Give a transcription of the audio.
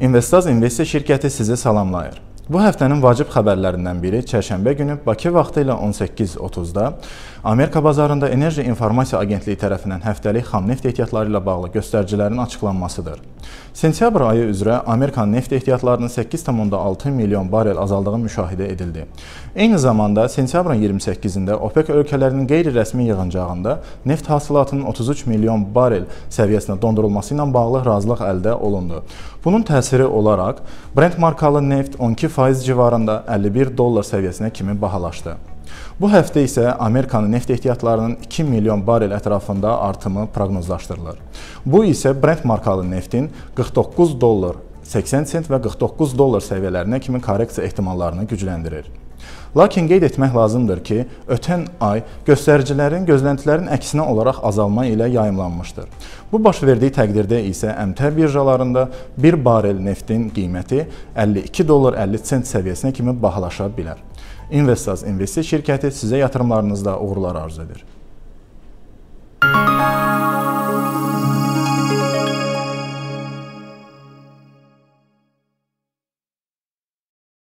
Investaz İnvestisiya şirkəti sizi salamlayır. Bu həftənin vacib xəbərlərindən biri çərşənbə günü Bakı vaxtı ilə 18:30-da Amerika bazarında Enerji İnformasiya Agentliyi tərəfindən həftəlik xam neft ehtiyatları ilə bağlı göstəricilərin açıqlanmasıdır. Sentyabr ayı üzrə Amerikanın neft ehtiyatlarının 8,6 milyon barel azaldığı müşahidə edildi. Eyni zamanda sentyabrın 28-də OPEC ölkələrinin qeyri-rəsmi yığıncağında neft hasilatının 33 milyon barel səviyyəsinə dondurulması ilə bağlı razılıq əldə olundu. Bunun təsiri olaraq Brent markalı neft 12% civarında 51 dollar səviyyəsinə kimi bahalaşdı. Bu həftə isə Amerikanın neft ehtiyatlarının 2 milyon barel ətrafında artımı proqnozlaşdırılır. Bu isə Brent markalı neftin 49 dollar 80 sent və 49 dollar səviyyələrinə kimi korreksiya ehtimallarını gücləndirir. Lakin qeyd etmək lazımdır ki, ötən ay göstəricilərin gözləntilərin əksinə olaraq azalma ilə yayımlanmışdır. Bu baş verdiyi təqdirdə isə əmtər birjalarında 1 barel neftin qiyməti 52 dollar 50 sent səviyyəsinə kimi bahalaşa bilər. Investaz İnvestisiya şirkəti sizə yatırımlarınızda uğurlar arzu edir.